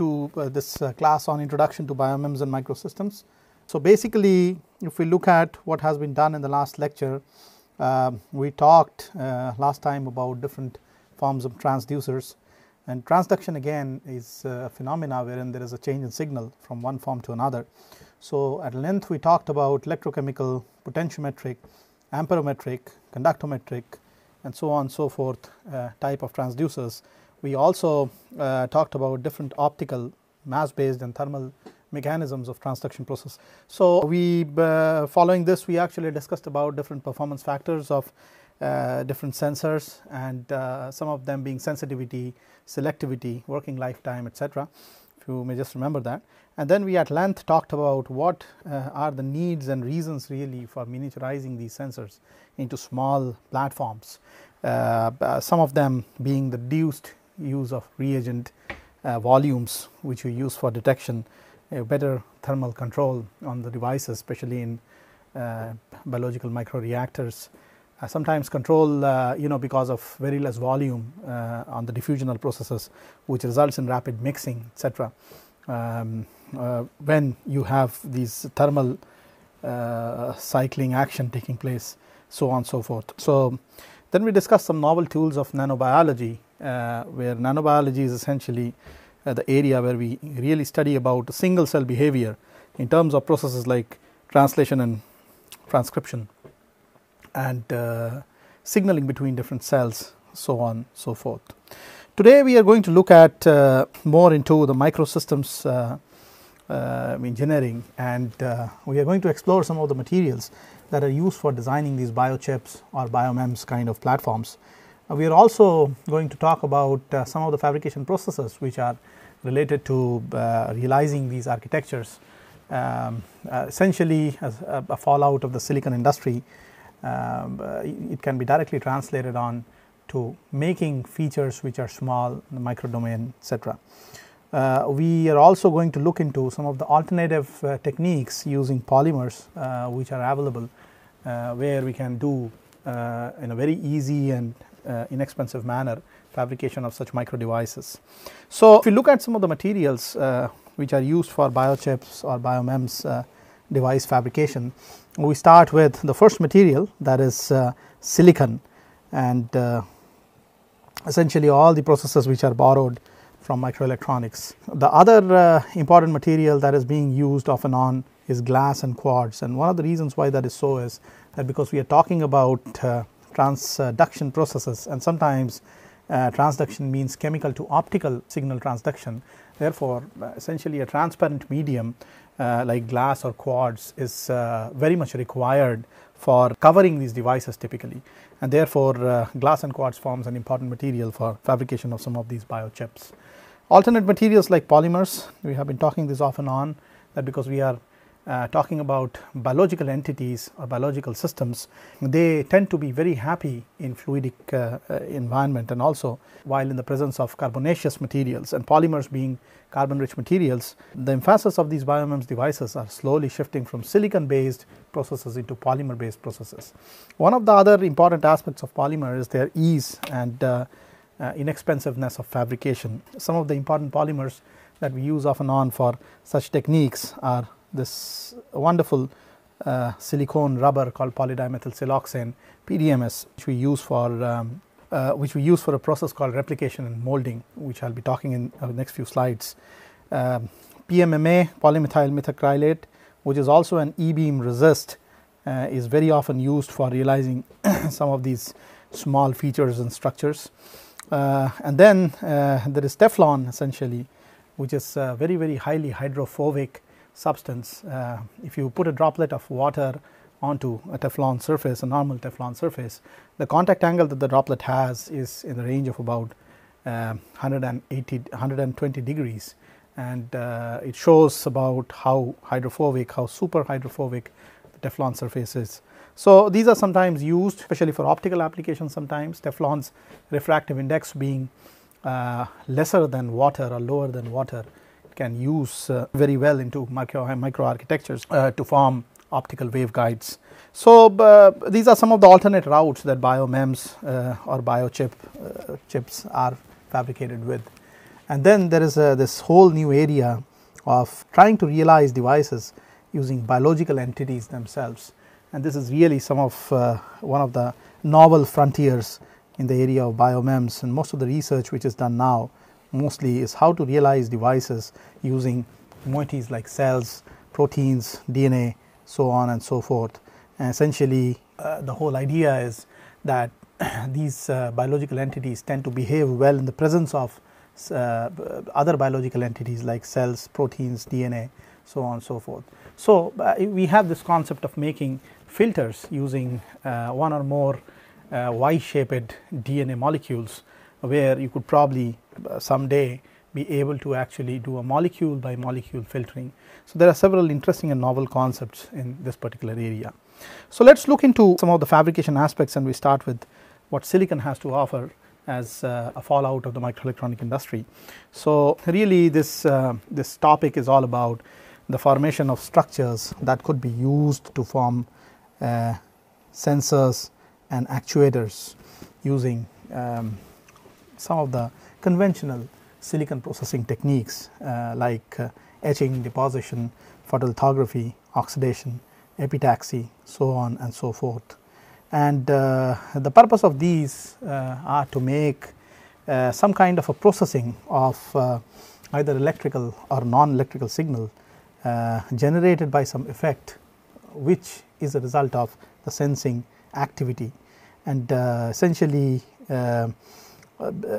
to uh, this uh, class on introduction to biomems and microsystems. So, basically if we look at what has been done in the last lecture, uh, we talked uh, last time about different forms of transducers and transduction again is a phenomena wherein there is a change in signal from one form to another. So, at length we talked about electrochemical, potentiometric, amperometric, conductometric and so on and so forth uh, type of transducers we also uh, talked about different optical mass based and thermal mechanisms of transduction process. So, we uh, following this we actually discussed about different performance factors of uh, different sensors and uh, some of them being sensitivity, selectivity, working lifetime etc. if you may just remember that. And then we at length talked about what uh, are the needs and reasons really for miniaturizing these sensors into small platforms. Uh, some of them being the reduced use of reagent uh, volumes which we use for detection, better thermal control on the devices especially in uh, biological microreactors. Uh, sometimes control uh, you know because of very less volume uh, on the diffusional processes which results in rapid mixing etc. Um, uh, when you have these thermal cycling action taking place so on so forth. So, then we discussed some novel tools of nanobiology uh, where nanobiology is essentially uh, the area where we really study about single cell behavior in terms of processes like translation and transcription and uh, signaling between different cells so on so forth. Today we are going to look at uh, more into the microsystems uh, uh, engineering and we are going to explore some of the materials that are used for designing these biochips or biomems kind of platforms. Uh, we are also going to talk about uh, some of the fabrication processes which are related to uh, realizing these architectures. Um, essentially as a, a, fallout of the silicon industry, um, it can be directly translated on to making features which are small, the microdomain, etc. Uh, we are also going to look into some of the alternative uh, techniques using polymers uh, which are available where we can do in a very easy and uh, inexpensive manner fabrication of such micro devices. So, if you look at some of the materials which are used for biochips or biomems device fabrication, we start with the first material that is silicon and essentially all the processes which are borrowed from microelectronics. The other uh, important material that is being used off and on is glass and quartz and one of the reasons why that is so is that because we are talking about uh, transduction processes and sometimes uh, transduction means chemical to optical signal transduction. Therefore, essentially a transparent medium uh, like glass or quartz is uh, very much required for covering these devices typically and therefore uh, glass and quartz forms an important material for fabrication of some of these biochips. Alternate materials like polymers, we have been talking this off and on that because we are uh, talking about biological entities or biological systems, they tend to be very happy in fluidic uh, uh, environment and also while in the presence of carbonaceous materials and polymers being carbon rich materials, the emphasis of these biomems devices are slowly shifting from silicon based processes into polymer based processes. One of the other important aspects of polymer is their ease and uh, uh, inexpensiveness of fabrication. Some of the important polymers that we use off and on for such techniques are this wonderful uh, silicone rubber called polydimethyl siloxane PDMS which we use for um, uh, which we use for a process called replication and molding which I will be talking in the next few slides. Um, PMMA polymethyl methacrylate which is also an e-beam resist uh, is very often used for realizing some of these small features and structures. Uh, and then uh, there is Teflon essentially which is very very highly hydrophobic substance. Uh, if you put a droplet of water onto a Teflon surface, a normal Teflon surface, the contact angle that the droplet has is in the range of about uh, 180, 120 degrees and uh, it shows about how hydrophobic, how super hydrophobic the Teflon surface is. So, these are sometimes used especially for optical applications sometimes Teflon's refractive index being uh, lesser than water or lower than water can use uh, very well into micro, micro architectures uh, to form optical waveguides. So, uh, these are some of the alternate routes that biomems or biochip chips are fabricated with And then there is this whole new area of trying to realize devices using biological entities themselves. And this is really some of uh, one of the novel frontiers in the area of biomems and most of the research which is done now mostly is how to realize devices using moieties like cells, proteins, DNA, so on and so forth. And essentially, uh, the whole idea is that these uh, biological entities tend to behave well in the presence of uh, other biological entities like cells, proteins, DNA, so on and so forth. So, uh, we have this concept of making filters using uh, one or more uh, Y-shaped DNA molecules where you could probably someday be able to actually do a molecule by molecule filtering. So, there are several interesting and novel concepts in this particular area. So, let us look into some of the fabrication aspects and we start with what silicon has to offer as uh, a fallout of the microelectronic industry. So, really this, uh, this topic is all about the formation of structures that could be used to form uh, sensors and actuators using um, some of the conventional silicon processing techniques uh, like uh, etching, deposition, photolithography, oxidation, epitaxy, so on and so forth. And uh, the purpose of these uh, are to make uh, some kind of a processing of uh, either electrical or non-electrical signal generated by some effect which is a result of the sensing activity and essentially uh,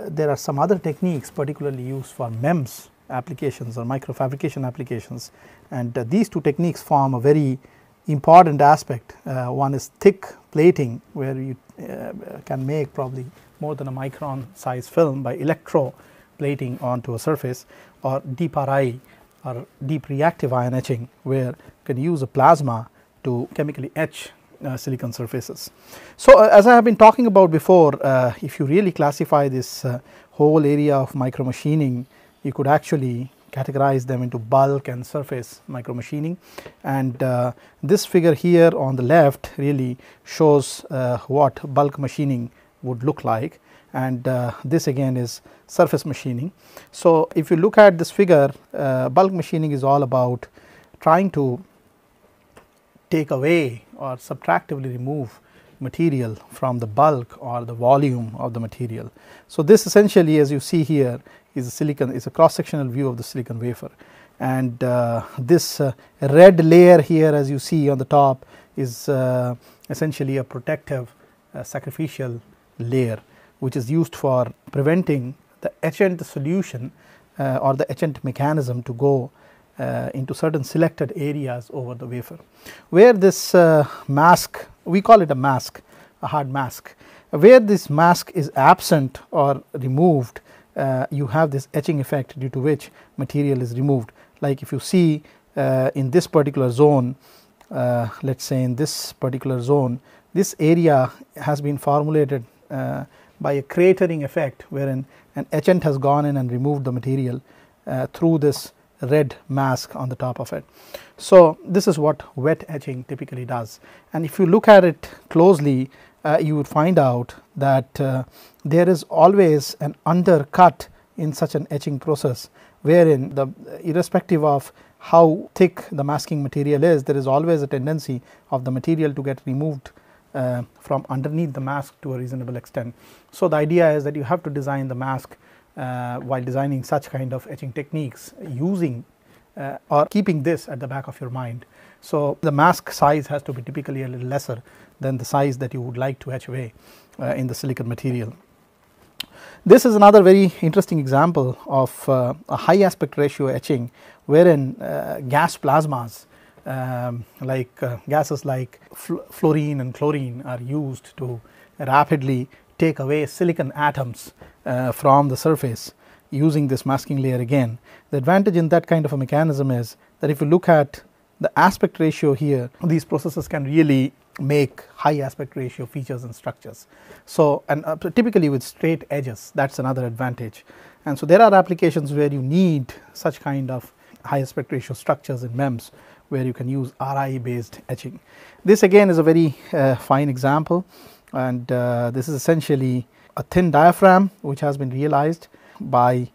there are some other techniques particularly used for MEMS applications or microfabrication applications and uh, these two techniques form a very important aspect. Uh, one is thick plating where you uh, can make probably more than a micron size film by electro plating onto a surface or deep RI or deep reactive ion etching where you can use a plasma to chemically etch uh, silicon surfaces. So, uh, as I have been talking about before, uh, if you really classify this uh, whole area of micromachining, you could actually categorize them into bulk and surface micromachining. And uh, this figure here on the left really shows uh, what bulk machining would look like and this again is surface machining. So, if you look at this figure, bulk machining is all about trying to take away or subtractively remove material from the bulk or the volume of the material. So, this essentially as you see here is a silicon is a cross sectional view of the silicon wafer and uh, this uh, red layer here as you see on the top is uh, essentially a protective uh, sacrificial layer which is used for preventing the etchant solution uh, or the etchant mechanism to go into certain selected areas over the wafer. Where this uh, mask, we call it a mask, a hard mask, where this mask is absent or removed, uh, you have this etching effect due to which material is removed. Like if you see uh, in this particular zone, uh, let us say in this particular zone, this area has been formulated uh, by a cratering effect wherein an etchant has gone in and removed the material through this red mask on the top of it. So, this is what wet etching typically does and if you look at it closely uh, you would find out that uh, there is always an undercut in such an etching process wherein the irrespective of how thick the masking material is there is always a tendency of the material to get removed uh, from underneath the mask to a reasonable extent. So, the idea is that you have to design the mask while designing such kind of etching techniques using uh, or keeping this at the back of your mind. So, the mask size has to be typically a little lesser than the size that you would like to etch away uh, in the silicon material. This is another very interesting example of uh, a high aspect ratio etching wherein uh, gas plasmas um, like uh, gases like fl fluorine and chlorine are used to rapidly take away silicon atoms uh, from the surface using this masking layer again. The advantage in that kind of a mechanism is that if you look at the aspect ratio here, these processes can really make high aspect ratio features and structures. So, and uh, typically with straight edges that is another advantage. And so, there are applications where you need such kind of high aspect ratio structures in MEMS where you can use RI based etching. This again is a very uh, fine example and uh, this is essentially a thin diaphragm which has been realized by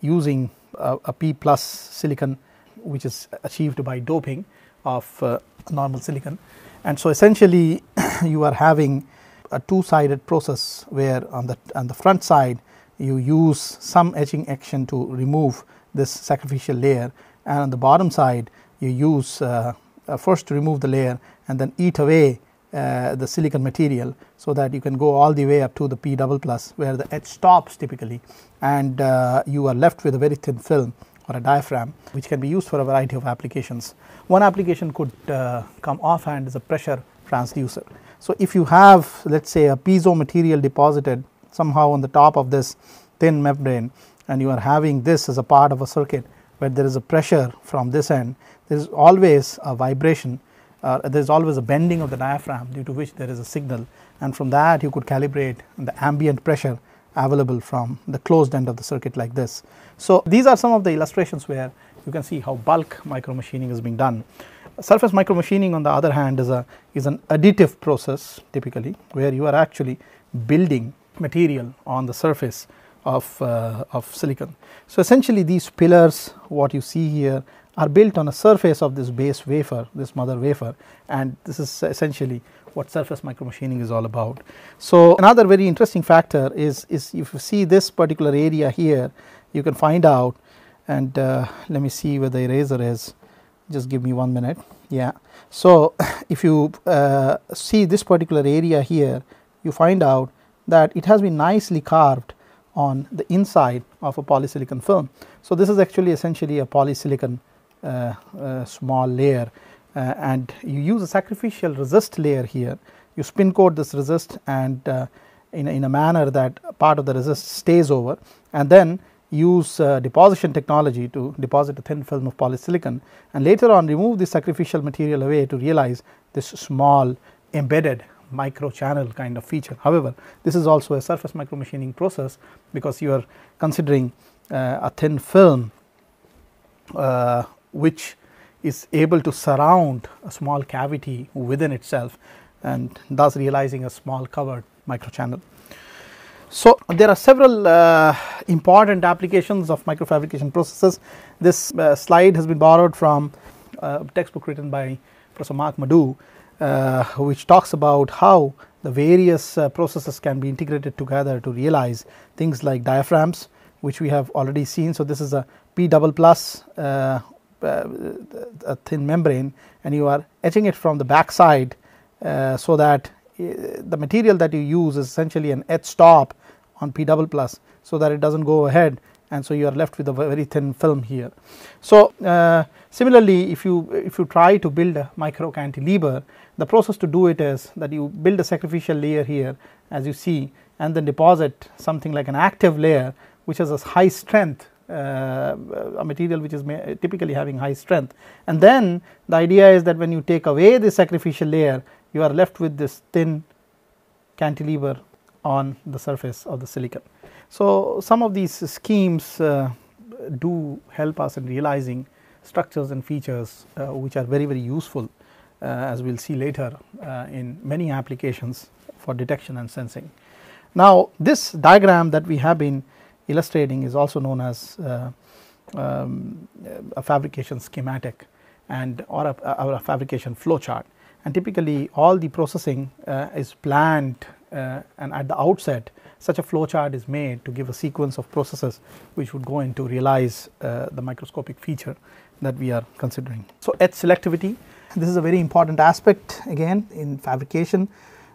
using a, a P plus silicon which is achieved by doping of uh, normal silicon. And so essentially you are having a two sided process where on the on the front side you use some etching action to remove this sacrificial layer and on the bottom side you use uh, uh, first to remove the layer and then eat away uh, the silicon material so that you can go all the way up to the P double plus where the etch stops typically and uh, you are left with a very thin film or a diaphragm which can be used for a variety of applications. One application could uh, come offhand is a pressure transducer. So, if you have let us say a piezo material deposited somehow on the top of this thin membrane and you are having this as a part of a circuit where there is a pressure from this end, there is always a vibration, uh, there is always a bending of the diaphragm due to which there is a signal and from that you could calibrate the ambient pressure available from the closed end of the circuit like this. So, these are some of the illustrations where you can see how bulk micromachining is being done. Surface micromachining on the other hand is a is an additive process typically where you are actually building material on the surface of, uh, of silicon. So, essentially these pillars what you see here are built on a surface of this base wafer this mother wafer and this is essentially what surface micromachining is all about. So, another very interesting factor is, is if you see this particular area here you can find out and uh, let me see where the eraser is just give me one minute yeah. So, if you uh, see this particular area here you find out that it has been nicely carved on the inside of a polysilicon film. So, this is actually essentially a polysilicon small layer uh, and you use a sacrificial resist layer here you spin coat this resist and uh, in, a, in a manner that part of the resist stays over and then use uh, deposition technology to deposit a thin film of polysilicon and later on remove the sacrificial material away to realize this small embedded micro channel kind of feature. However, this is also a surface micromachining process because you are considering uh, a thin film uh, which is able to surround a small cavity within itself and thus realizing a small covered microchannel. So, there are several uh, important applications of microfabrication processes. This uh, slide has been borrowed from a textbook written by Professor Marc Madou, uh, which talks about how the various uh, processes can be integrated together to realize things like diaphragms, which we have already seen. So, this is a P double plus uh, a thin membrane and you are etching it from the back side so that the material that you use is essentially an etch stop on P double plus so that it does not go ahead and so you are left with a very thin film here. So, uh, similarly if you if you try to build a micro cantilever the process to do it is that you build a sacrificial layer here as you see and then deposit something like an active layer which has a high strength uh, a material which is typically having high strength and then the idea is that when you take away the sacrificial layer you are left with this thin cantilever on the surface of the silicon. So, some of these schemes uh, do help us in realizing structures and features uh, which are very very useful uh, as we will see later uh, in many applications for detection and sensing. Now, this diagram that we have been illustrating is also known as uh, um, a fabrication schematic and or a, or a fabrication flow chart and typically all the processing uh, is planned uh, and at the outset such a flow chart is made to give a sequence of processes which would go into realize uh, the microscopic feature that we are considering. So, etch selectivity this is a very important aspect again in fabrication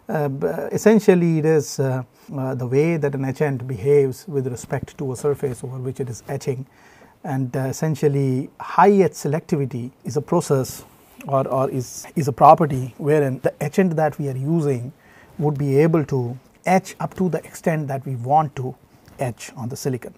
essentially it is uh, uh, the way that an etchant behaves with respect to a surface over which it is etching and uh, essentially high etch selectivity is a process or, or is, is a property wherein the etchant that we are using would be able to etch up to the extent that we want to etch on the silicon.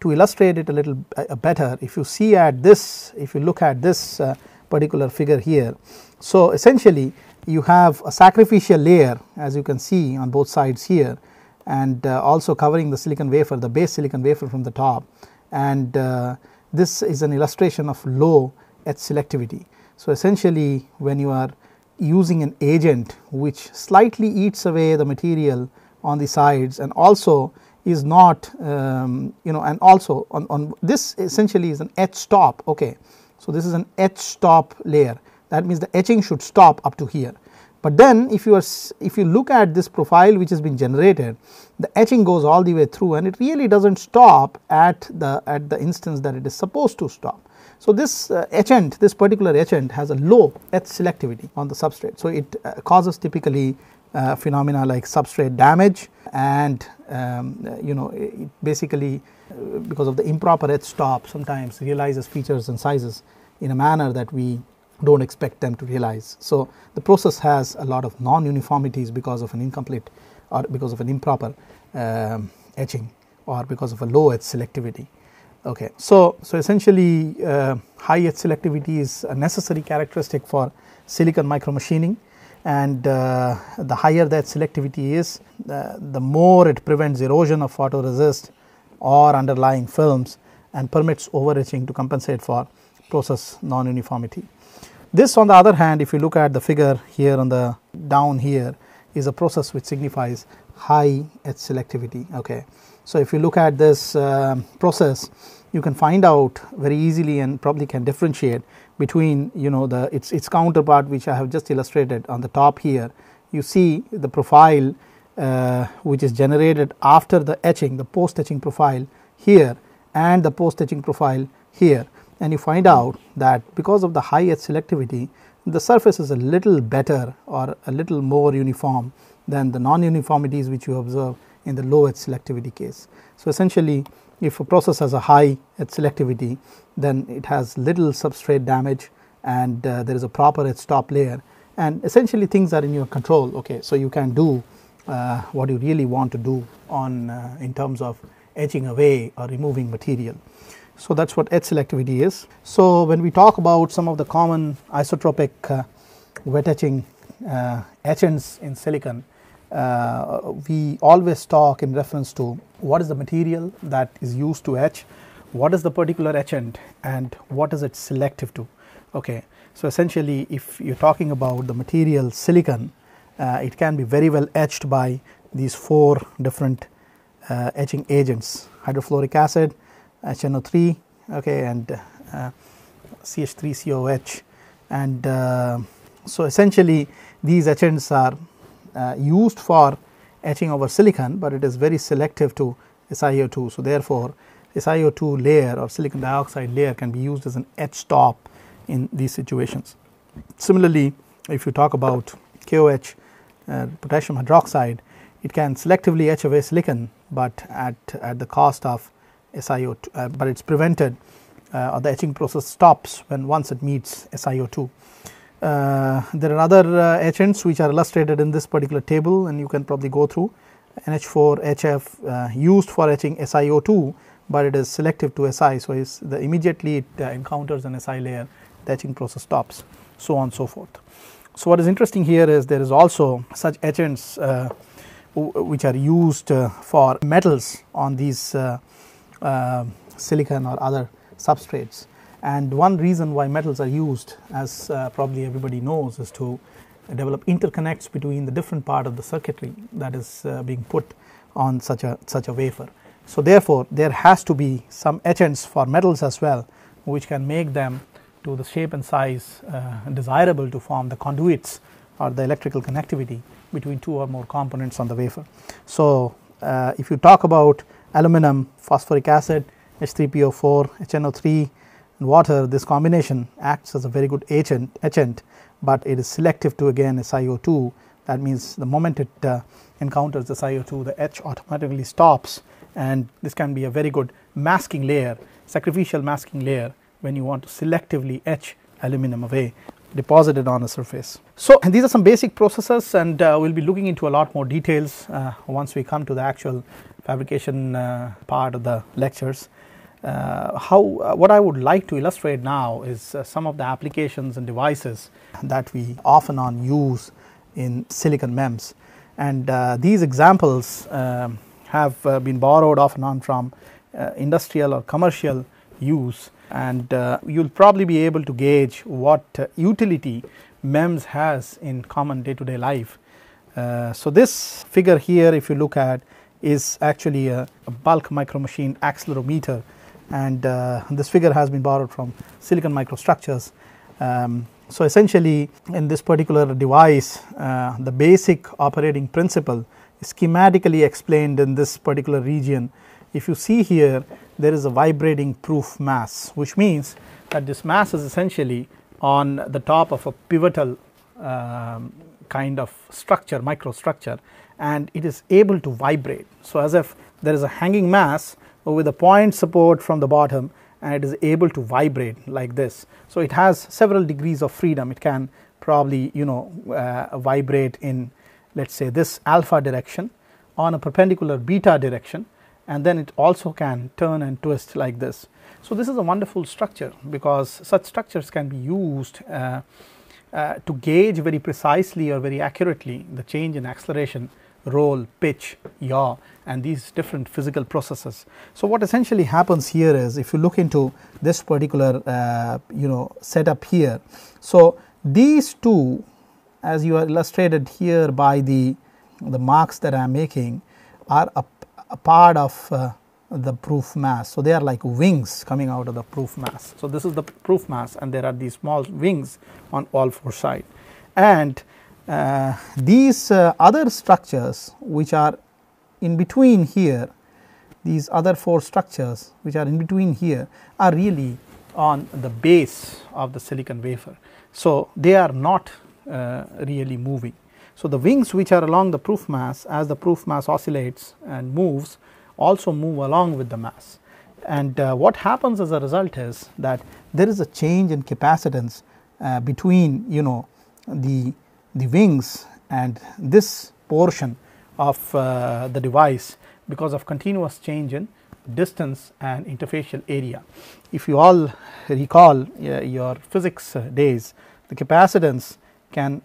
To illustrate it a little uh, better, if you see at this, if you look at this uh, particular figure here. So, essentially you have a sacrificial layer as you can see on both sides here and uh, also covering the silicon wafer, the base silicon wafer from the top and uh, this is an illustration of low etch selectivity. So, essentially when you are using an agent which slightly eats away the material on the sides and also is not um, you know and also on, on this essentially is an etch stop okay. So, this is an etch stop layer that means the etching should stop up to here. But then if you are if you look at this profile which has been generated the etching goes all the way through and it really does not stop at the at the instance that it is supposed to stop. So, this uh, etchant this particular etchant has a low etch selectivity on the substrate. So, it uh, causes typically uh, phenomena like substrate damage and um, you know it basically uh, because of the improper etch stop sometimes realizes features and sizes in a manner that we do not expect them to realize. So, the process has a lot of non uniformities because of an incomplete or because of an improper um, etching or because of a low etch selectivity. Okay. So, so essentially uh, high etch selectivity is a necessary characteristic for silicon micromachining and uh, the higher that selectivity is uh, the more it prevents erosion of photoresist or underlying films and permits over etching to compensate for process non uniformity. This on the other hand if you look at the figure here on the down here is a process which signifies high etch selectivity. Okay. So, if you look at this uh, process you can find out very easily and probably can differentiate between you know the its its counterpart which I have just illustrated on the top here you see the profile uh, which is generated after the etching the post etching profile here and the post etching profile here and you find out that because of the high etch selectivity the surface is a little better or a little more uniform than the non uniformities which you observe in the low etch selectivity case. So, essentially if a process has a high etch selectivity then it has little substrate damage and uh, there is a proper etch stop layer and essentially things are in your control okay. So, you can do uh, what you really want to do on uh, in terms of etching away or removing material. So, that is what etch selectivity is. So, when we talk about some of the common isotropic uh, wet etching uh, etchants in silicon uh, we always talk in reference to what is the material that is used to etch, what is the particular etchant and what is it selective to. Okay. So, essentially if you are talking about the material silicon, uh, it can be very well etched by these four different uh, etching agents hydrofluoric acid, HNO3 okay, and uh, CH3COH and uh, so essentially these etchants are uh, used for etching over silicon, but it is very selective to SiO2. So, therefore, SiO2 layer or silicon dioxide layer can be used as an etch stop in these situations. Similarly, if you talk about KOH uh, potassium hydroxide, it can selectively etch away silicon, but at, at the cost of SiO2, uh, but it is prevented uh, or the etching process stops when once it meets SiO2. Uh, there are other uh, etchants which are illustrated in this particular table and you can probably go through NH4 HF uh, used for etching SiO2, but it is selective to Si. So, is the immediately it uh, encounters an Si layer the etching process stops so on so forth. So, what is interesting here is there is also such etchants which are used for metals on these silicon or other substrates and one reason why metals are used as uh, probably everybody knows is to develop interconnects between the different part of the circuitry that is uh, being put on such a such a wafer. So, therefore, there has to be some etchants for metals as well which can make them to the shape and size uh, desirable to form the conduits or the electrical connectivity between two or more components on the wafer. So, uh, if you talk about aluminum, phosphoric acid, H3PO4, HNO3 water this combination acts as a very good agent, etchant, but it is selective to again SiO2 that means the moment it uh, encounters the SiO2 the etch automatically stops and this can be a very good masking layer sacrificial masking layer when you want to selectively etch aluminum away deposited on a surface. So, these are some basic processes and uh, we will be looking into a lot more details uh, once we come to the actual fabrication uh, part of the lectures. Uh, how uh, what I would like to illustrate now is uh, some of the applications and devices that we often on use in silicon MEMS and uh, these examples um, have uh, been borrowed often on from uh, industrial or commercial use and you will probably be able to gauge what utility MEMS has in common day to day life. so, this figure here if you look at is actually a, a bulk micromachine accelerometer and uh, this figure has been borrowed from silicon microstructures. Um, so essentially in this particular device uh, the basic operating principle is schematically explained in this particular region. If you see here there is a vibrating proof mass which means that this mass is essentially on the top of a pivotal um, kind of structure microstructure and it is able to vibrate. So, as if there is a hanging mass with a point support from the bottom and it is able to vibrate like this. So, it has several degrees of freedom it can probably you know uh, vibrate in let us say this alpha direction on a perpendicular beta direction and then it also can turn and twist like this. So, this is a wonderful structure because such structures can be used uh, uh, to gauge very precisely or very accurately the change in acceleration roll, pitch, yaw and these different physical processes. So, what essentially happens here is if you look into this particular uh, you know setup here. So, these two as you are illustrated here by the, the marks that I am making are a, a part of uh, the proof mass. So, they are like wings coming out of the proof mass. So, this is the proof mass and there are these small wings on all four sides and uh, these uh, other structures which are in between here these other four structures which are in between here are really on the base of the silicon wafer. So, they are not uh, really moving. So, the wings which are along the proof mass as the proof mass oscillates and moves also move along with the mass and uh, what happens as a result is that there is a change in capacitance uh, between you know the the wings and this portion of uh, the device because of continuous change in distance and interfacial area. If you all recall uh, your physics days, the capacitance can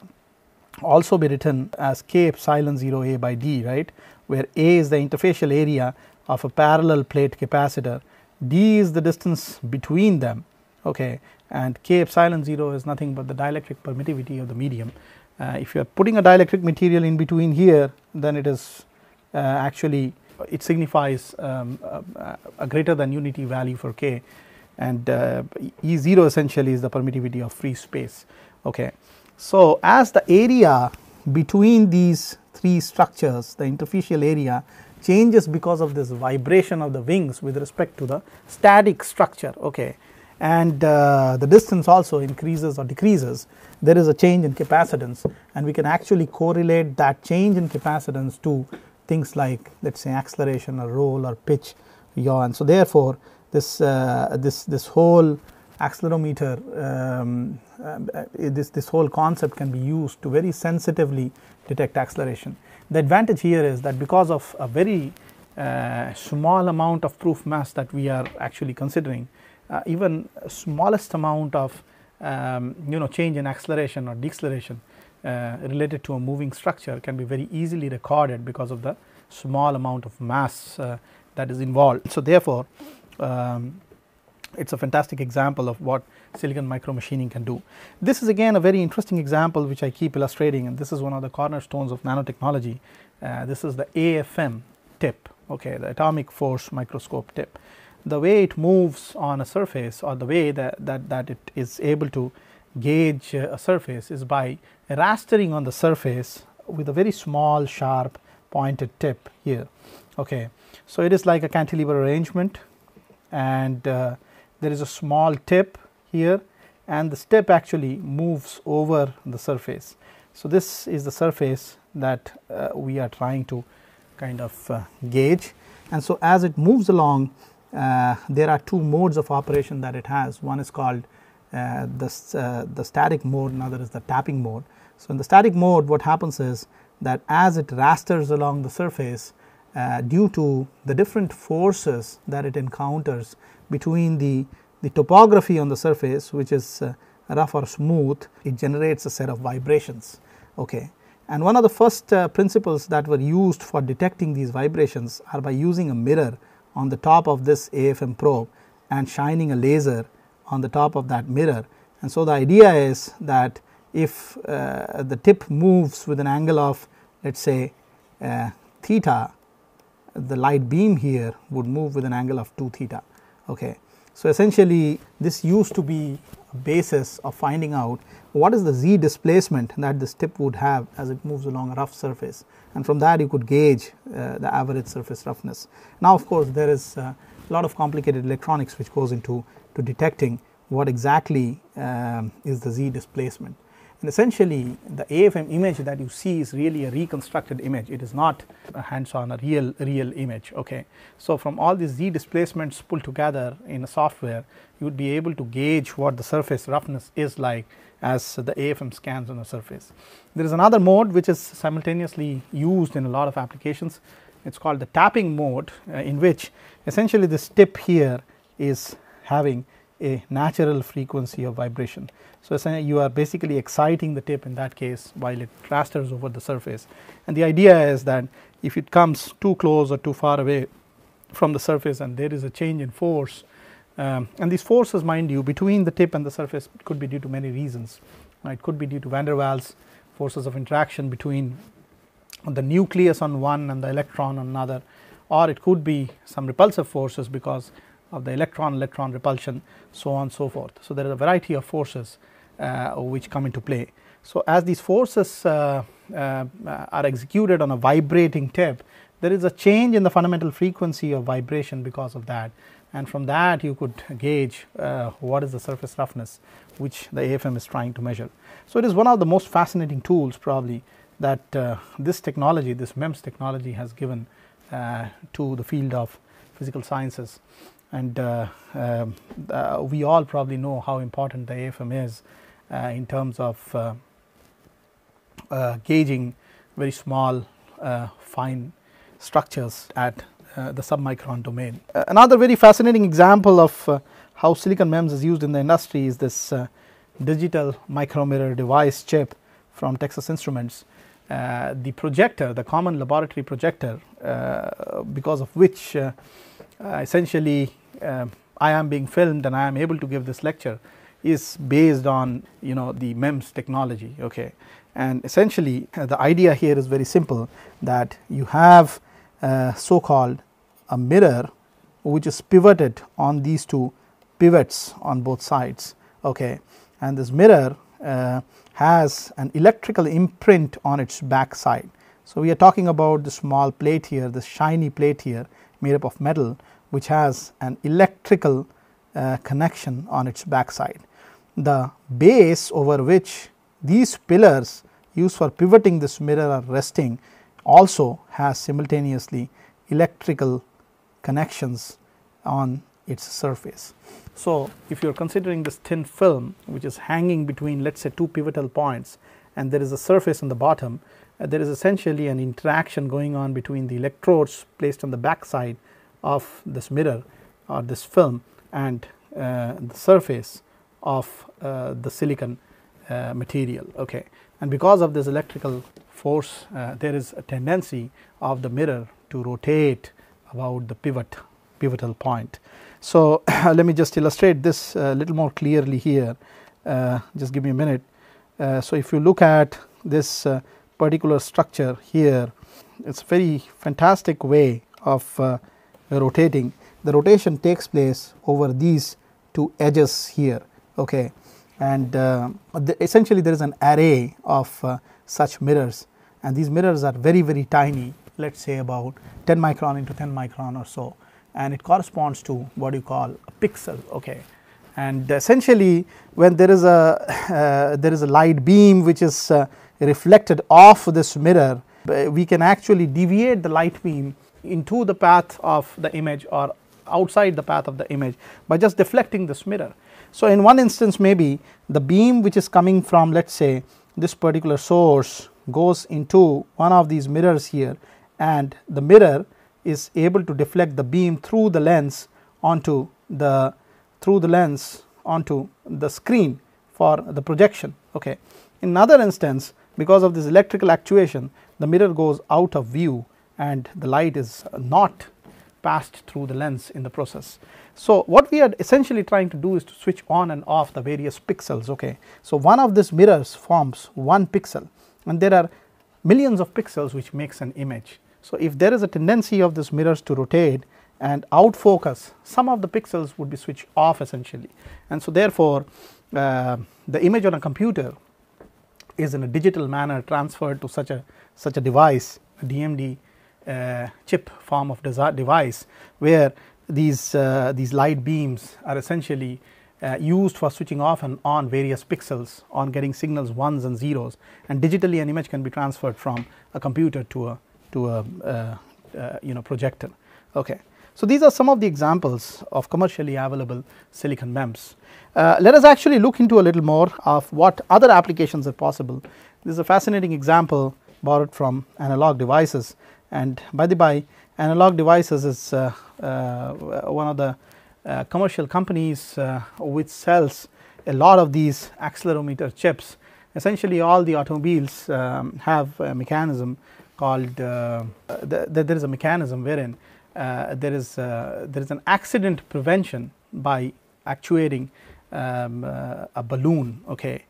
also be written as k epsilon 0 a by d right? Where a is the interfacial area of a parallel plate capacitor, d is the distance between them okay? And k epsilon 0 is nothing but the dielectric permittivity of the medium uh, if you are putting a dielectric material in between here then it is uh, actually it signifies um, a, a, greater than unity value for k and uh, E 0 essentially is the permittivity of free space. Okay. So, as the area between these three structures the interfacial area changes because of this vibration of the wings with respect to the static structure okay and uh, the distance also increases or decreases. There is a change in capacitance and we can actually correlate that change in capacitance to things like let us say acceleration or roll or pitch yaw and so therefore this uh, this this whole accelerometer um, uh, this this whole concept can be used to very sensitively detect acceleration. The advantage here is that because of a very uh, small amount of proof mass that we are actually considering uh, even smallest amount of um, you know change in acceleration or deceleration uh, related to a moving structure can be very easily recorded because of the small amount of mass uh, that is involved. So, therefore, um, it is a fantastic example of what silicon micromachining can do. This is again a very interesting example which I keep illustrating and this is one of the cornerstones of nanotechnology. Uh, this is the AFM tip, okay, the atomic force microscope tip the way it moves on a surface or the way that, that, that it is able to gauge a surface is by rastering on the surface with a very small sharp pointed tip here. Okay. So, it is like a cantilever arrangement and uh, there is a small tip here and the tip actually moves over the surface. So, this is the surface that uh, we are trying to kind of uh, gauge and so as it moves along uh, there are two modes of operation that it has. One is called uh, the, uh, the static mode, another is the tapping mode. So, in the static mode what happens is that as it rasters along the surface uh, due to the different forces that it encounters between the, the topography on the surface which is rough or smooth, it generates a set of vibrations. Okay. And one of the first uh, principles that were used for detecting these vibrations are by using a mirror on the top of this AFM probe and shining a laser on the top of that mirror. And so, the idea is that if uh, the tip moves with an angle of let us say uh, theta the light beam here would move with an angle of 2 theta. Okay. So, essentially this used to be a basis of finding out what is the z displacement that this tip would have as it moves along a rough surface and from that you could gauge uh, the average surface roughness. Now of course there is uh, a lot of complicated electronics which goes into to detecting what exactly um, is the z displacement. And essentially the AFM image that you see is really a reconstructed image, it is not a hands on a real real image. Okay. So, from all these z displacements pulled together in a software you would be able to gauge what the surface roughness is like as the AFM scans on the surface. There is another mode which is simultaneously used in a lot of applications. It is called the tapping mode uh, in which essentially this tip here is having a natural frequency of vibration. So, you are basically exciting the tip in that case while it rasters over the surface and the idea is that if it comes too close or too far away from the surface and there is a change in force um, and these forces mind you between the tip and the surface could be due to many reasons. It could be due to van der Waals forces of interaction between the nucleus on one and the electron on another or it could be some repulsive forces because of the electron electron repulsion so on and so forth. So, there is a variety of forces uh, which come into play. So, as these forces uh, uh, are executed on a vibrating tip there is a change in the fundamental frequency of vibration because of that and from that you could gauge uh, what is the surface roughness which the AFM is trying to measure. So, it is one of the most fascinating tools probably that uh, this technology this MEMS technology has given uh, to the field of physical sciences and uh, um, uh, we all probably know how important the AFM is uh, in terms of gauging very small fine structures at the submicron domain. another very fascinating example of how silicon MEMS is used in the industry is this digital micromirror device chip from Texas Instruments. Uh, the projector, the common laboratory projector, uh, because of which uh, essentially I am being filmed and I am able to give this lecture is based on you know the MEMS technology okay and essentially uh, the idea here is very simple that you have uh, so called a mirror which is pivoted on these two pivots on both sides okay and this mirror uh, has an electrical imprint on its back side. So, we are talking about the small plate here the shiny plate here made up of metal which has an electrical uh, connection on its backside. The base over which these pillars used for pivoting this mirror are resting also has simultaneously electrical connections on its surface. So, if you are considering this thin film which is hanging between let us say two pivotal points and there is a surface on the bottom, uh, there is essentially an interaction going on between the electrodes placed on the back side of this mirror or this film and uh, the surface of uh, the silicon uh, material. Okay. And because of this electrical force uh, there is a tendency of the mirror to rotate about the pivot pivotal point. So, let me just illustrate this a little more clearly here uh, just give me a minute. Uh, so, if you look at this particular structure here it is a very fantastic way of rotating the rotation takes place over these two edges here okay and uh, the, essentially there is an array of uh, such mirrors. And these mirrors are very very tiny let us say about 10 micron into 10 micron or so. And it corresponds to what you call a pixel okay? And essentially when there is a uh, there is a light beam which is uh, reflected off this mirror we can actually deviate the light beam into the path of the image or outside the path of the image by just deflecting this mirror. So, in one instance maybe the beam which is coming from let us say this particular source goes into one of these mirrors here and the mirror is able to deflect the beam through the lens onto the through the lens onto the screen for the projection. Okay. In another instance because of this electrical actuation the mirror goes out of view and the light is not passed through the lens in the process. So, what we are essentially trying to do is to switch on and off the various pixels. Okay. So, one of these mirrors forms one pixel and there are millions of pixels which makes an image. So, if there is a tendency of this mirrors to rotate and out focus some of the pixels would be switched off essentially and so therefore, uh, the image on a computer is in a digital manner transferred to such a such a device a DMD uh, chip form of device where these uh, these light beams are essentially uh, used for switching off and on various pixels on getting signals ones and zeros. And digitally an image can be transferred from a computer to a to a uh, uh, you know projector. Okay. So these are some of the examples of commercially available silicon MEMS. Uh, let us actually look into a little more of what other applications are possible. This is a fascinating example borrowed from analog devices. And by the by analog devices is uh, uh, one of the uh, commercial companies uh, which sells a lot of these accelerometer chips. Essentially all the automobiles um, have a mechanism called uh, the, the, there is a mechanism wherein there is there is an accident prevention by actuating um, a balloon okay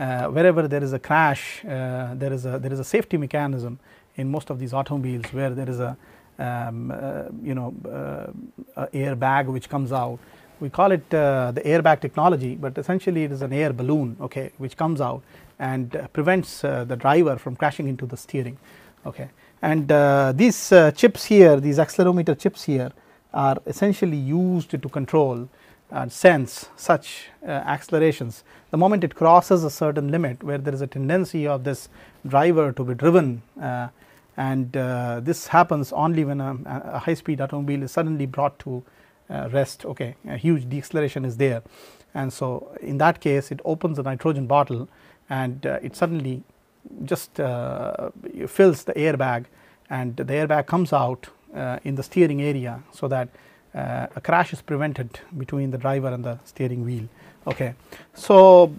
uh, wherever there is a crash uh, there is a there is a safety mechanism in most of these automobiles where there is a um, uh, you know uh, airbag which comes out. We call it uh, the airbag technology but essentially it is an air balloon okay which comes out and uh, prevents uh, the driver from crashing into the steering okay. And uh, these chips here these accelerometer chips here are essentially used to control and sense such accelerations. The moment it crosses a certain limit where there is a tendency of this driver to be driven and uh, this happens only when a, a, high speed automobile is suddenly brought to uh, rest. Okay a huge deceleration is there. And so in that case it opens the nitrogen bottle and uh, it suddenly just uh, fills the airbag. And the airbag comes out uh, in the steering area so that uh, a crash is prevented between the driver and the steering wheel. Okay so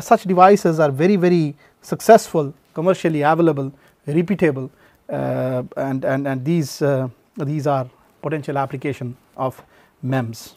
such devices are very very successful commercially available repeatable and, and, and these, uh, these are potential application of MEMS.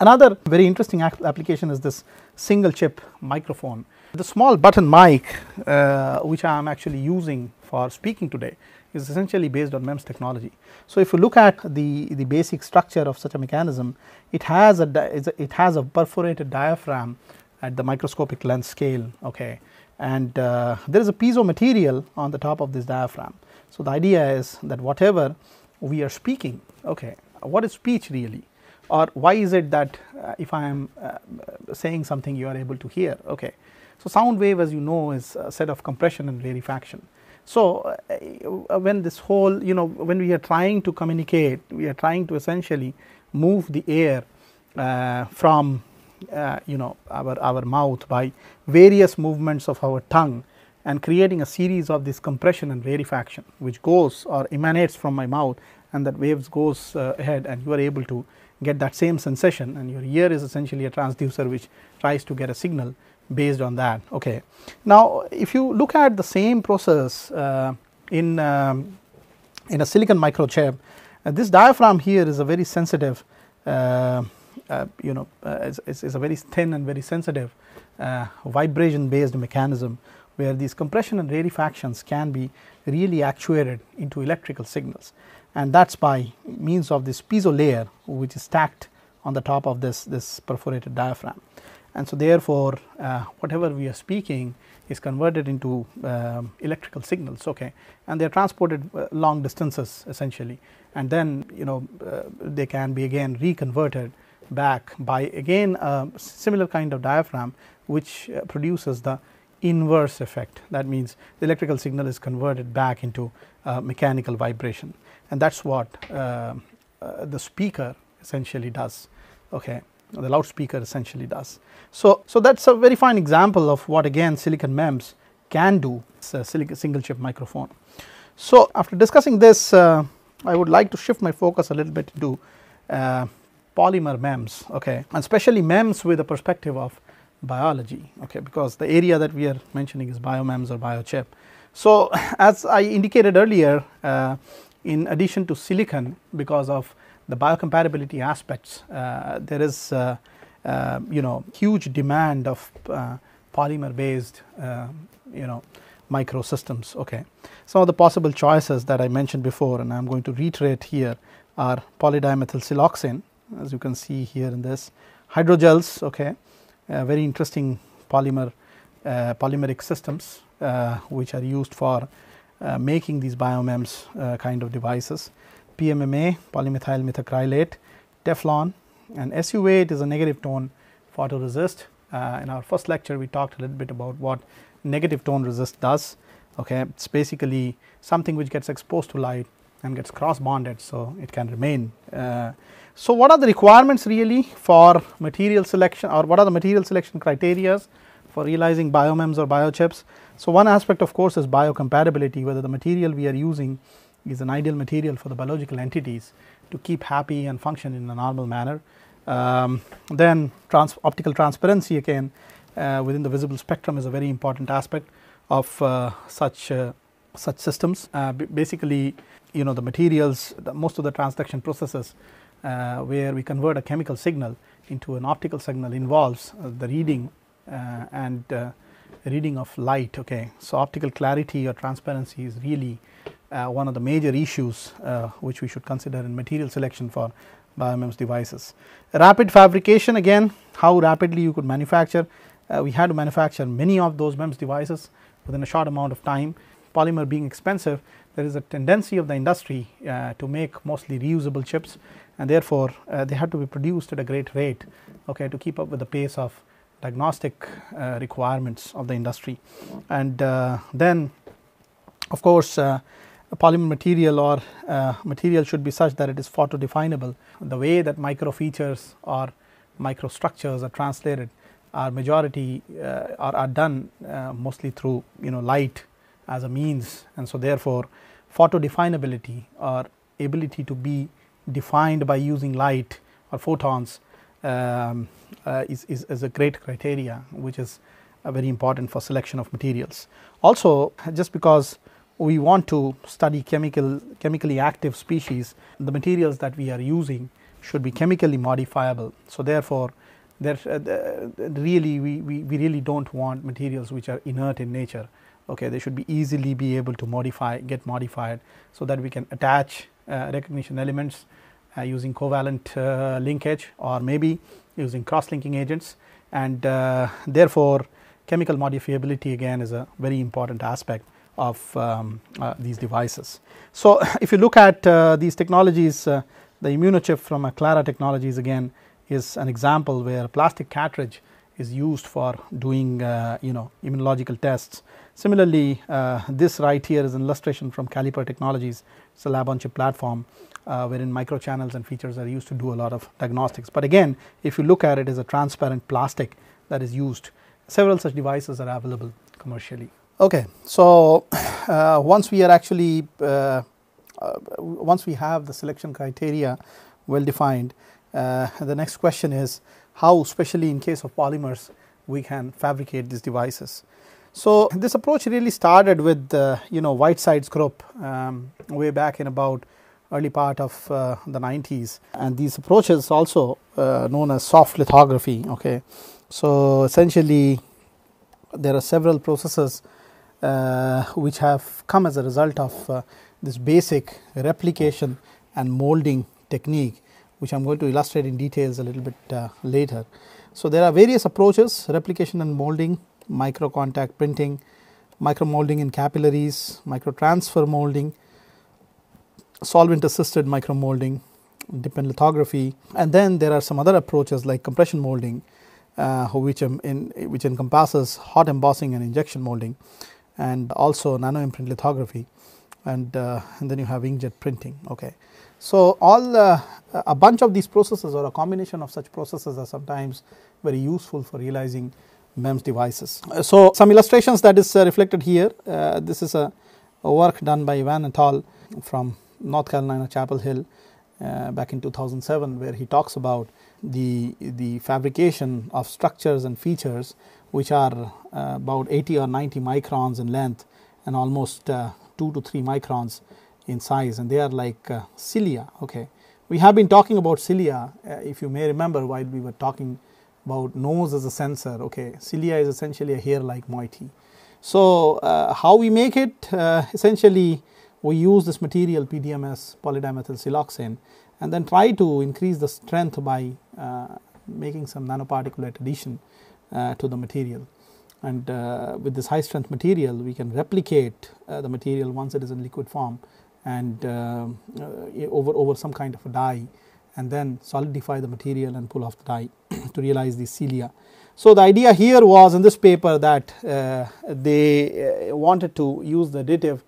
Another very interesting application is this single chip microphone. The small button mic uh, which I am actually using for speaking today is essentially based on MEMS technology. So, if you look at the, the basic structure of such a mechanism, it has a, it has a perforated diaphragm at the microscopic length scale okay and uh, there is a piezo material on the top of this diaphragm. So, the idea is that whatever we are speaking okay what is speech really or why is it that uh, if I am uh, saying something you are able to hear okay. So, sound wave as you know is a set of compression and rarefaction. So, uh, when this whole you know when we are trying to communicate we are trying to essentially move the air uh, from uh, you know our, our mouth by various movements of our tongue and creating a series of this compression and rarefaction which goes or emanates from my mouth and that waves goes uh, ahead and you are able to get that same sensation and your ear is essentially a transducer which tries to get a signal based on that. Okay. Now, if you look at the same process uh, in, um, in a silicon microchip, uh, this diaphragm here is a very sensitive uh, uh, you know uh, is, is, a very thin and very sensitive vibration based mechanism where these compression and rarefactions can be really actuated into electrical signals. And that is by means of this piezo layer which is stacked on the top of this, this perforated diaphragm. And so therefore, uh, whatever we are speaking is converted into uh, electrical signals okay? And they are transported uh, long distances essentially. And then you know they can be again reconverted back by again a similar kind of diaphragm which uh, produces the inverse effect. That means the electrical signal is converted back into uh, mechanical vibration. And that is what uh, uh, the speaker essentially does. Okay. The loudspeaker essentially does. So, so that is a very fine example of what again silicon MEMS can do. It's a single chip microphone. So, after discussing this uh, I would like to shift my focus a little bit to uh, polymer MEMS. Okay. And especially MEMS with a perspective of biology okay because the area that we are mentioning is biomems or biochip. So as I indicated earlier uh, in addition to silicon because of the biocompatibility aspects uh, there is uh, you know huge demand of polymer based you know microsystems. Okay. Some of the possible choices that I mentioned before and I am going to reiterate here are polydimethylsiloxane as you can see here in this hydrogels okay uh, very interesting polymer uh, polymeric systems uh, which are used for uh, making these biomems kind of devices. PMMA polymethyl methacrylate Teflon and SU8 is a negative tone photoresist. Uh, in our first lecture we talked a little bit about what negative tone resist does okay? It's basically something which gets exposed to light and gets cross bonded so it can remain uh, so what are the requirements really for material selection or what are the material selection criteria for realizing biomems or biochips so one aspect of course is biocompatibility whether the material we are using is an ideal material for the biological entities to keep happy and function in a normal manner um, then trans optical transparency again uh, within the visible spectrum is a very important aspect of uh, such uh, such systems. Uh, basically, you know the materials, the, most of the transduction processes where we convert a chemical signal into an optical signal involves uh, the reading and reading of light. Okay, so optical clarity or transparency is really one of the major issues which we should consider in material selection for biomems devices. Rapid fabrication again how rapidly you could manufacture uh, we had to manufacture many of those MEMS devices within a short amount of time. Polymer being expensive, there is a tendency of the industry uh, to make mostly reusable chips and therefore, uh, they had to be produced at a great rate okay, to keep up with the pace of diagnostic uh, requirements of the industry. And uh, then of course, uh, polymer material or material should be such that it is photo definable. The way that micro features or microstructures are translated are majority uh, are, are done uh, mostly through you know light as a means and so therefore photo definability or ability to be defined by using light or photons um, uh, is, is, is, a great criteria which is uh, very important for selection of materials. Also just because we want to study chemical chemically active species the materials that we are using should be chemically modifiable. So therefore there uh, really we, we, we really do not want materials which are inert in nature okay they should be easily be able to modify get modified so that we can attach uh, recognition elements uh, using covalent uh, linkage or maybe using cross linking agents and uh, therefore chemical modifiability again is a very important aspect of um, uh, these devices. So, if you look at these technologies the immunochip from Aclara technologies again is an example where plastic cartridge is used for doing uh, you know immunological tests. Similarly, uh, this right here is an illustration from Caliper Technologies, it is a lab on chip platform uh, wherein microchannels and features are used to do a lot of diagnostics. But again if you look at it as a transparent plastic that is used, several such devices are available commercially. Okay, so uh, once we are actually uh, uh, once we have the selection criteria well defined, uh, the next question is how especially in case of polymers we can fabricate these devices. So, this approach really started with uh, you know Whitesides' group um, way back in about early part of uh, the 90s and these approaches also uh, known as soft lithography. Okay. So, essentially there are several processes uh, which have come as a result of uh, this basic replication and molding technique which I am going to illustrate in details a little bit uh, later. So, there are various approaches replication and molding, micro contact printing, micro molding in capillaries, micro transfer molding, solvent assisted micro molding, and lithography and then there are some other approaches like compression molding uh, which, um, in, which encompasses hot embossing and injection molding and also nano imprint lithography and, uh, and then you have inkjet printing. Okay. So, all uh, a bunch of these processes or a combination of such processes are sometimes very useful for realizing MEMS devices. So, some illustrations that is uh, reflected here, uh, this is a, a, work done by Ivan et al from North Carolina Chapel Hill uh, back in 2007 where he talks about the, the fabrication of structures and features which are about 80 or 90 microns in length and almost 2 to 3 microns in size and they are like uh, cilia. Okay. We have been talking about cilia uh, if you may remember while we were talking about nose as a sensor. Okay. Cilia is essentially a hair like moiety. So, uh, how we make it uh, essentially we use this material PDMS polydimethyl siloxane and then try to increase the strength by uh, making some nanoparticulate addition uh, to the material and uh, with this high strength material we can replicate uh, the material once it is in liquid form and over over some kind of a die and then solidify the material and pull off the die to realize the cilia. So, the idea here was in this paper that uh, they uh, wanted to use the additive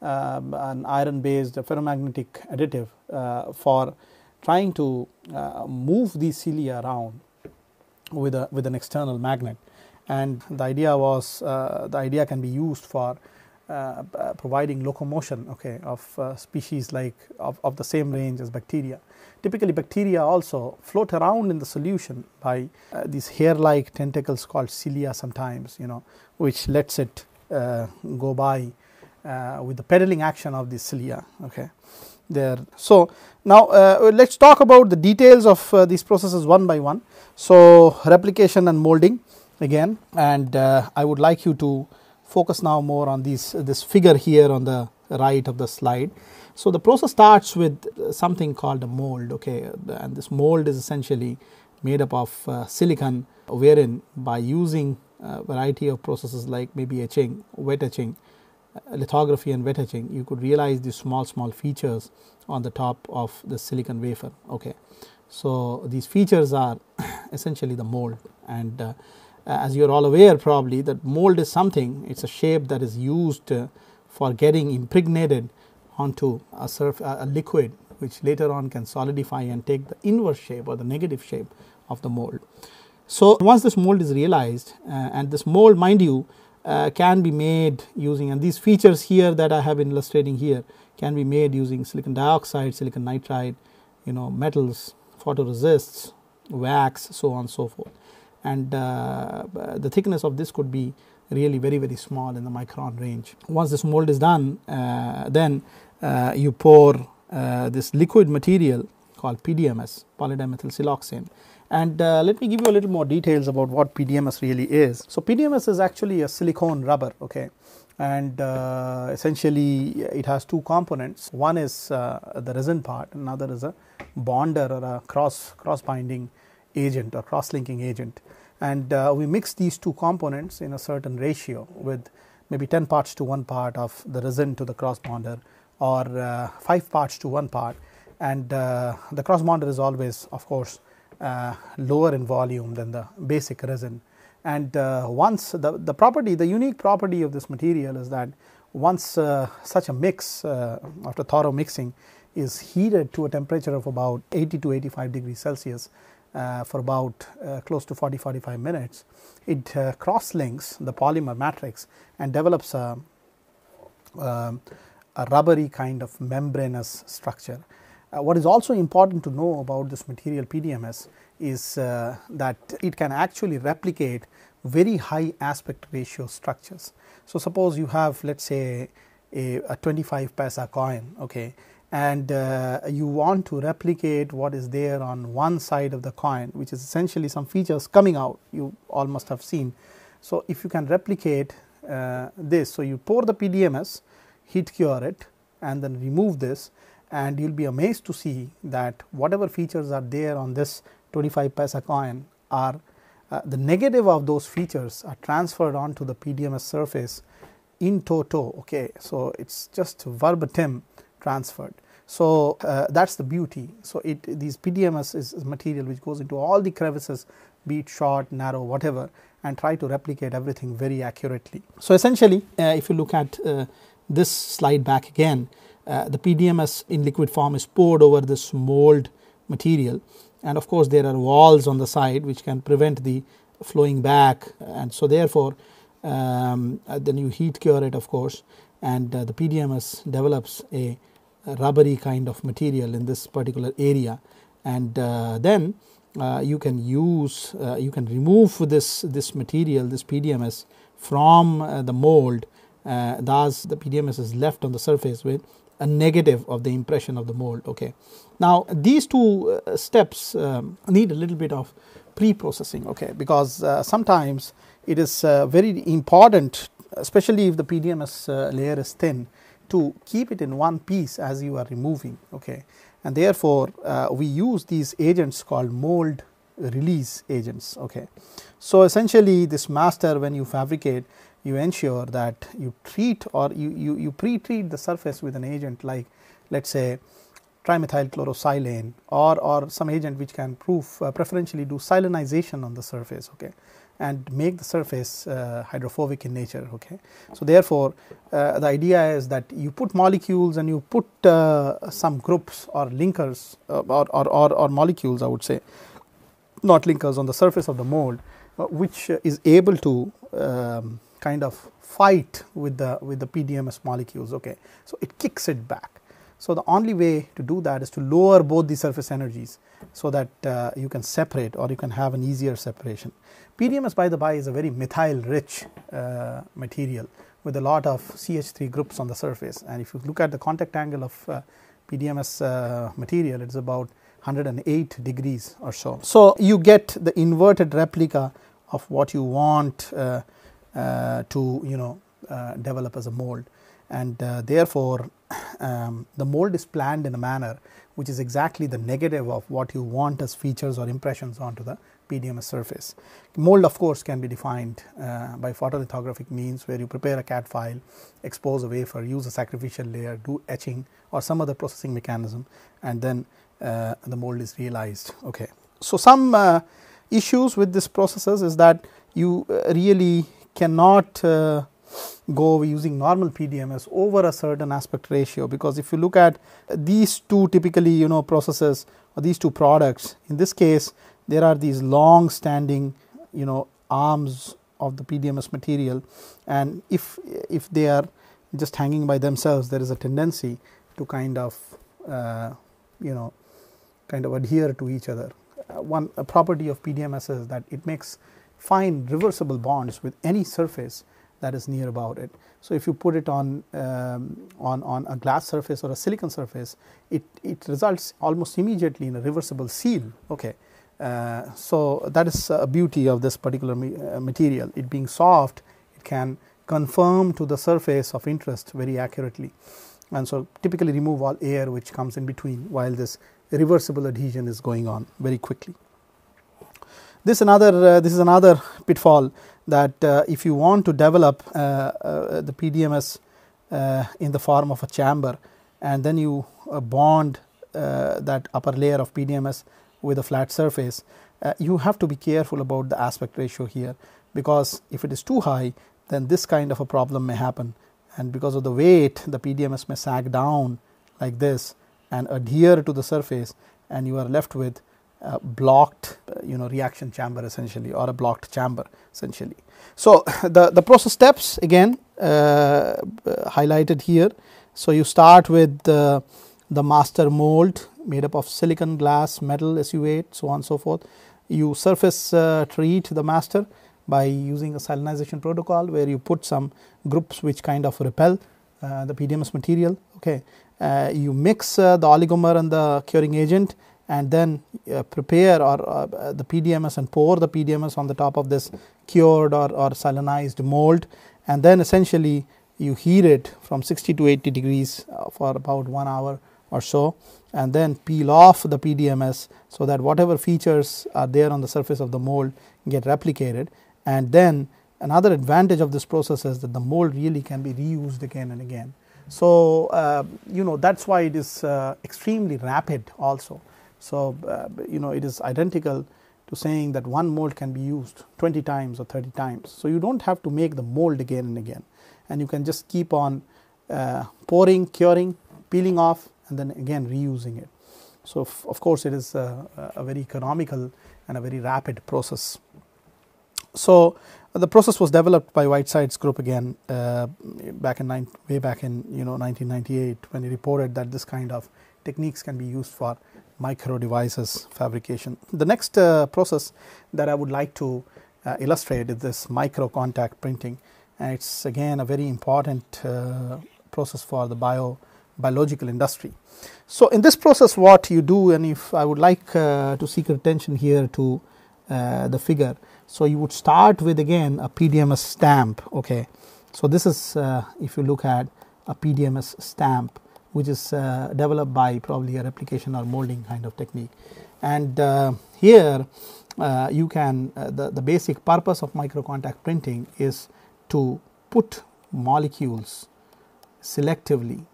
um, an iron based ferromagnetic additive uh, for trying to uh, move these cilia around with a with an external magnet. And the idea was uh, the idea can be used for uh, providing locomotion okay of species like of, of the same range as bacteria Typically bacteria also float around in the solution by uh, these hair like tentacles called cilia sometimes you know which lets it uh, go by uh, with the pedaling action of the cilia okay there. So, now uh, let us talk about the details of uh, these processes one by one. So, replication and molding again and I would like you to focus now more on these this figure here on the right of the slide. So, the process starts with something called a mold okay and this mold is essentially made up of uh, silicon wherein by using a variety of processes like maybe etching, wet etching, uh, lithography and wet etching you could realize these small small features on the top of the silicon wafer okay. So, these features are essentially the mold and uh, as you are all aware probably that mold is something it is a shape that is used uh, for getting impregnated onto a, surf, a liquid which later on can solidify and take the inverse shape or the negative shape of the mold. So, once this mold is realized uh, and this mold mind you uh, can be made using and these features here that I have been illustrating here can be made using silicon dioxide, silicon nitride, you know metals, photoresists, wax, so on so forth. And uh, the thickness of this could be really very very small in the micron range. Once this mold is done, uh, then uh, you pour uh, this liquid material called PDMS, polydimethyl siloxane. And uh, let me give you a little more details about what PDMS really is. So, PDMS is actually a silicone rubber, okay, and uh, essentially it has two components. One is uh, the resin part, another is a bonder or a cross cross binding agent or cross linking agent. And uh, we mix these two components in a certain ratio with maybe 10 parts to 1 part of the resin to the cross bonder or uh, 5 parts to 1 part. And uh, the cross bonder is always of course uh, lower in volume than the basic resin. And uh, once the, the property the unique property of this material is that once uh, such a mix after thorough mixing is heated to a temperature of about 80 to 85 degrees Celsius for about close to 40 45 minutes it cross links the polymer matrix and develops a um, a rubbery kind of membranous structure. Uh, what is also important to know about this material PDMS is uh, that it can actually replicate very high aspect ratio structures. So, suppose you have let us say a, a, 25 paisa coin okay, and uh, you want to replicate what is there on one side of the coin which is essentially some features coming out you all must have seen. So, if you can replicate uh, this, so you pour the PDMS heat cure it and then remove this and you will be amazed to see that whatever features are there on this 25 paisa coin are uh, the negative of those features are transferred onto the PDMS surface in toto. Okay. So, it is just verbatim transferred. So, uh, that is the beauty. So, it these PDMS is, is, material which goes into all the crevices be it short, narrow, whatever and try to replicate everything very accurately. So, essentially uh, if you look at uh, this slide back again, uh, the PDMS in liquid form is poured over this mold material and of course there are walls on the side which can prevent the flowing back and so therefore um, then you heat cure it of course and uh, the PDMS develops a, rubbery kind of material in this particular area and uh, then uh, you can use you can remove this this material this PDMS from the mold thus the PDMS is left on the surface with a negative of the impression of the mold. Okay. Now these two uh, steps um, need a little bit of pre-processing. Okay, because uh, sometimes it is uh, very important especially if the PDMS uh, layer is thin to keep it in one piece as you are removing okay? And therefore uh, we use these agents called mold release agents okay? So essentially this master when you fabricate you ensure that you treat or you, you, you pre-treat the surface with an agent like let us say trimethylchlorosilane or, or some agent which can prove uh, preferentially do silanization on the surface okay and make the surface uh, hydrophobic in nature okay? So therefore uh, the idea is that you put molecules and you put uh, some groups or linkers uh, or, or, or, or, molecules I would say not linkers on the surface of the mold uh, which is able to um, kind of fight with the with the PDMS molecules okay? So it kicks it back. So the only way to do that is to lower both the surface energies so that uh, you can separate or you can have an easier separation. PDMS by the by is a very methyl rich uh, material with a lot of CH3 groups on the surface and if you look at the contact angle of uh, PDMS uh, material it is about 108 degrees or so. So you get the inverted replica of what you want uh, uh, to you know develop as a mold and therefore um, the mold is planned in a manner which is exactly the negative of what you want as features or impressions onto the PDMS surface. Mold of course can be defined uh, by photolithographic means where you prepare a CAD file, expose a wafer, use a sacrificial layer, do etching or some other processing mechanism and then uh, the mold is realized. Okay. So, some uh, issues with this processes is that you uh, really cannot uh, go using normal PDMS over a certain aspect ratio because if you look at these two typically you know processes or these two products in this case there are these long standing you know arms of the PDMS material and if if they are just hanging by themselves there is a tendency to kind of uh, you know kind of adhere to each other. Uh, one property of PDMS is that it makes fine reversible bonds with any surface that is near about it. So, if you put it on, um, on, on a glass surface or a silicon surface, it, it results almost immediately in a reversible seal. Okay. Uh, so, that is a beauty of this particular uh, material. It being soft, it can conform to the surface of interest very accurately. And so, typically remove all air which comes in between while this reversible adhesion is going on very quickly. This another uh, this is another pitfall that uh, if you want to develop uh, the PDMS in the form of a chamber and then you bond that upper layer of PDMS with a flat surface, you have to be careful about the aspect ratio here because if it is too high then this kind of a problem may happen. And because of the weight the PDMS may sag down like this and adhere to the surface and you are left with uh, blocked uh, you know reaction chamber essentially or a blocked chamber essentially. So, the, the process steps again uh, highlighted here. So, you start with the, master mold made up of silicon, glass, metal, SU8 so on and so forth. You surface uh, treat the master by using a silanization protocol where you put some groups which kind of repel uh, the PDMS material. Okay, uh, you mix the oligomer and the curing agent and then uh, prepare or uh, the PDMS and pour the PDMS on the top of this cured or, or silanized mold and then essentially you heat it from 60 to 80 degrees uh, for about 1 hour or so and then peel off the PDMS so that whatever features are there on the surface of the mold get replicated and then another advantage of this process is that the mold really can be reused again and again. So, uh, you know that is why it is uh, extremely rapid also. So, uh, you know it is identical to saying that one mold can be used 20 times or 30 times. So, you do not have to make the mold again and again and you can just keep on uh, pouring, curing, peeling off and then again reusing it. So, of course, it is a, a, very economical and a very rapid process. So, the process was developed by Whitesides' group again uh, back in nine, way back in you know 1998 when he reported that this kind of techniques can be used for micro devices fabrication. The next uh, process that I would like to uh, illustrate is this micro contact printing and it is again a very important uh, process for the bio biological industry. So, in this process what you do and if I would like uh, to seek attention here to uh, the figure. So, you would start with again a PDMS stamp okay So, this is uh, if you look at a PDMS stamp which is uh, developed by probably a replication or molding kind of technique. And uh, here uh, you can uh, the, the basic purpose of micro contact printing is to put molecules selectively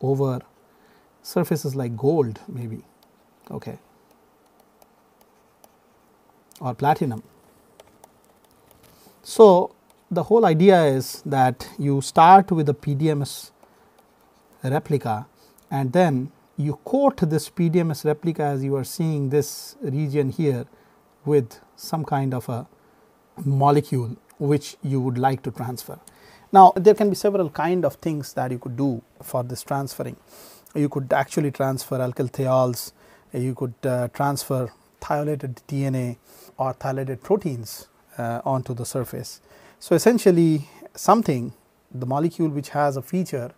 over surfaces like gold maybe okay or platinum. So, the whole idea is that you start with a PDMS replica and then you coat this PDMS replica as you are seeing this region here with some kind of a molecule which you would like to transfer. Now, there can be several kind of things that you could do for this transferring. You could actually transfer alkyl thiols, you could uh, transfer thiolated DNA or thiolated proteins uh, onto the surface. So, essentially something the molecule which has a feature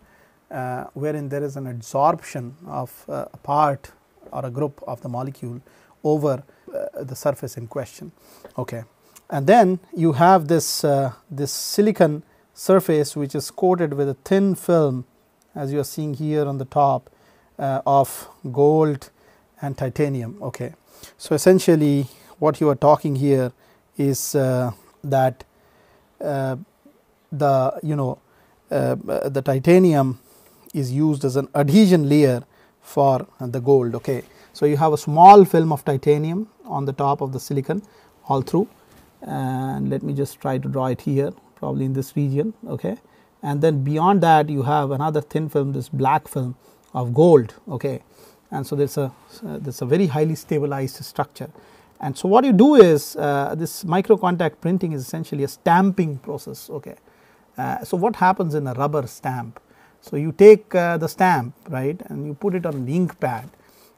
uh, wherein there is an adsorption of uh, a part or a group of the molecule over uh, the surface in question. Okay. And then you have this, uh, this silicon surface which is coated with a thin film as you are seeing here on the top uh, of gold and titanium. Okay. So, essentially what you are talking here is uh, that the you know uh, the titanium is used as an adhesion layer for the gold. Okay. So, you have a small film of titanium on the top of the silicon all through and let me just try to draw it here probably in this region. Okay. And then beyond that you have another thin film this black film of gold. Okay. And so, there is a uh, there is a very highly stabilized structure. And so, what you do is uh, this micro contact printing is essentially a stamping process. Okay. Uh, so, what happens in a rubber stamp? So, you take uh, the stamp right and you put it on an ink pad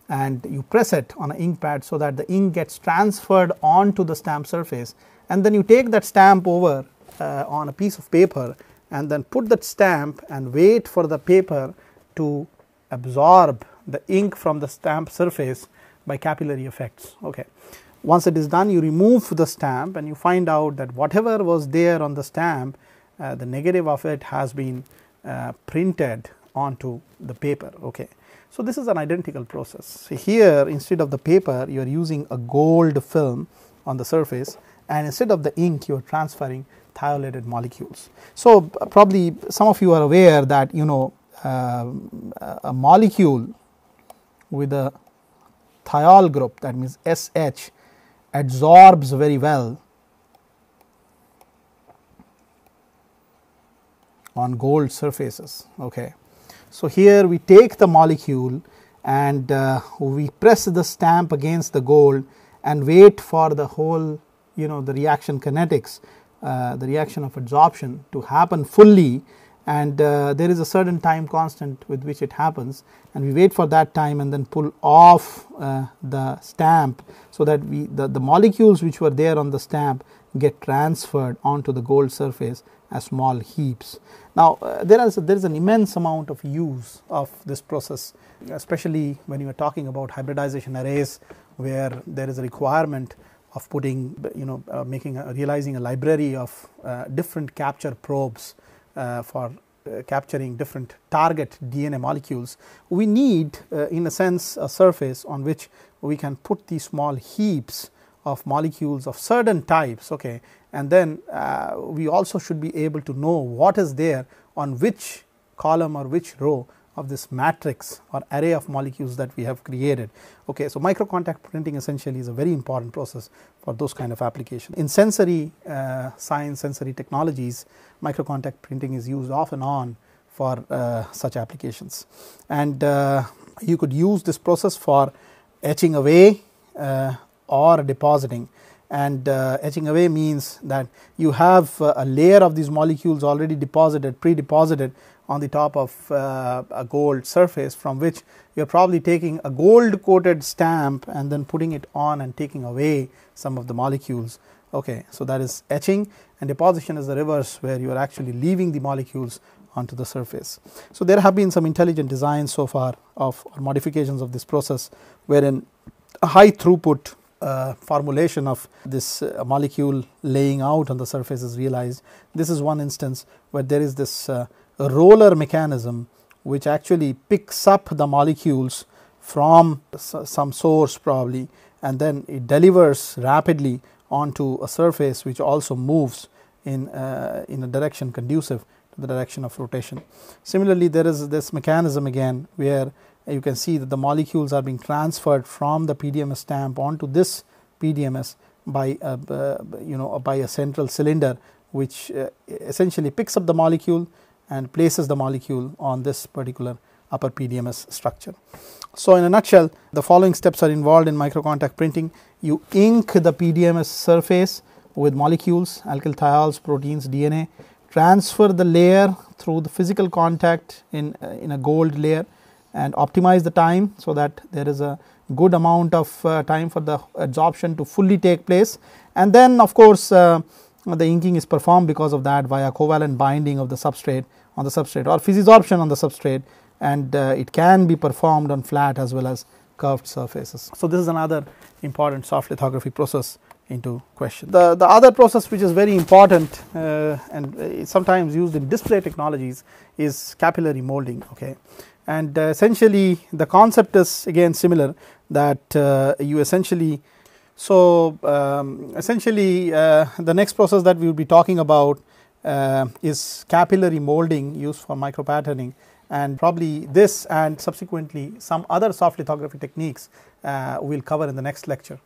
and you press it on an ink pad so that the ink gets transferred onto the stamp surface and then you take that stamp over uh, on a piece of paper and then put that stamp and wait for the paper to absorb the ink from the stamp surface by capillary effects. Okay. Once it is done you remove the stamp and you find out that whatever was there on the stamp uh, the negative of it has been uh, printed onto the paper. Okay. So, this is an identical process. Here instead of the paper you are using a gold film on the surface and instead of the ink you are transferring thiolated molecules. So, probably some of you are aware that you know uh, a molecule with a thiol group that means SH adsorbs very well on gold surfaces. Okay. So, here we take the molecule and uh, we press the stamp against the gold and wait for the whole you know the reaction kinetics, uh, the reaction of adsorption to happen fully and uh, there is a certain time constant with which it happens and we wait for that time and then pull off uh, the stamp so that we the, the molecules which were there on the stamp get transferred onto the gold surface as small heaps. Now, uh, there is there is an immense amount of use of this process especially when you are talking about hybridization arrays where there is a requirement of putting you know uh, making a, realizing a library of uh, different capture probes for uh, capturing different target DNA molecules, we need uh, in a sense a surface on which we can put these small heaps of molecules of certain types okay? And then uh, we also should be able to know what is there on which column or which row of this matrix or array of molecules that we have created. Okay, so micro contact printing essentially is a very important process for those kind of applications. In sensory uh, science, sensory technologies, micro contact printing is used off and on for uh, such applications. And uh, you could use this process for etching away uh, or depositing and uh, etching away means that you have uh, a layer of these molecules already deposited pre-deposited on the top of uh, a gold surface from which you are probably taking a gold coated stamp and then putting it on and taking away some of the molecules. Okay, so that is etching and deposition is the reverse where you are actually leaving the molecules onto the surface. So, there have been some intelligent designs so far of modifications of this process wherein a high throughput uh, formulation of this uh, molecule laying out on the surface is realized. This is one instance where there is this uh, roller mechanism which actually picks up the molecules from some source probably and then it delivers rapidly onto a surface which also moves in, uh, in a direction conducive to the direction of rotation. Similarly, there is this mechanism again where you can see that the molecules are being transferred from the PDMS stamp onto this PDMS by a, uh, you know by a central cylinder which uh, essentially picks up the molecule and places the molecule on this particular upper PDMS structure. So, in a nutshell the following steps are involved in microcontact printing. You ink the PDMS surface with molecules, alkyl thiols, proteins, DNA, transfer the layer through the physical contact in, uh, in a gold layer and optimize the time so that there is a good amount of uh, time for the adsorption to fully take place and then of course uh, the inking is performed because of that via covalent binding of the substrate on the substrate or physisorption on the substrate and uh, it can be performed on flat as well as curved surfaces. So, this is another important soft lithography process into question. The, the other process which is very important uh, and sometimes used in display technologies is capillary molding. Okay. And uh, essentially the concept is again similar that uh, you essentially so um, essentially uh, the next process that we will be talking about uh, is capillary molding used for micro patterning and probably this and subsequently some other soft lithography techniques we will cover in the next lecture.